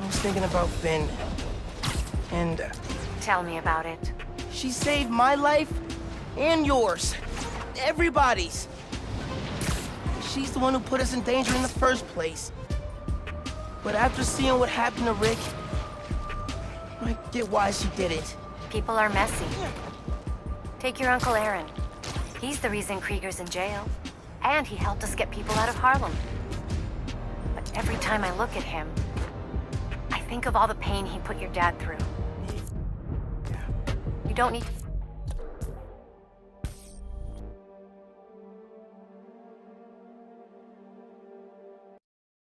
I was thinking about Phin. And uh, Tell me about it. she saved my life and yours. Everybody's. She's the one who put us in danger in the first place. But after seeing what happened to Rick, I get why she did it. People are messy. Take your Uncle Aaron. He's the reason Krieger's in jail. And he helped us get people out of Harlem. But every time I look at him, think of all the pain he put your dad through. You don't need...